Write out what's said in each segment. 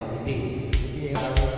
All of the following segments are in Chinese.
Sindi. Jadi kalau ngomong tamu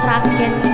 Sragen.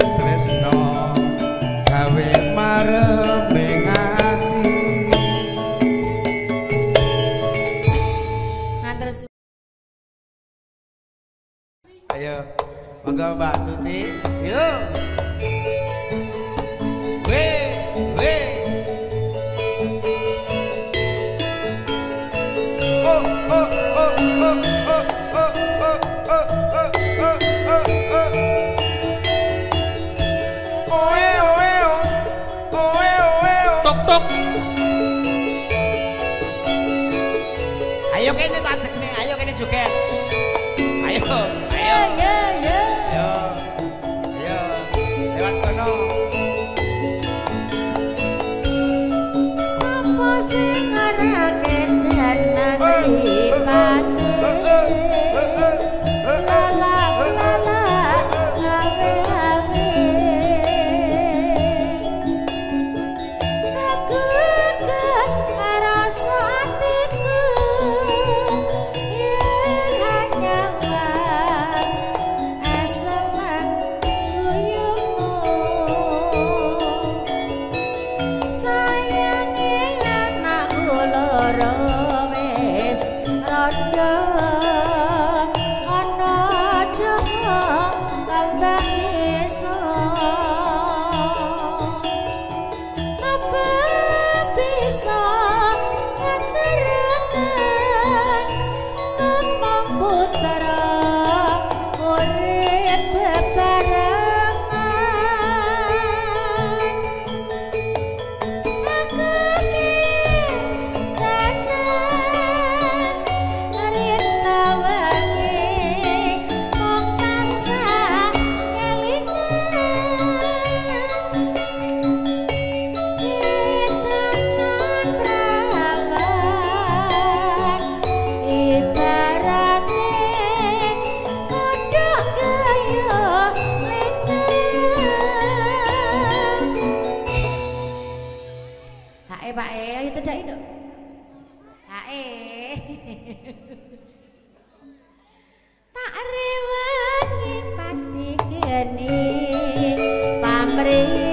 เร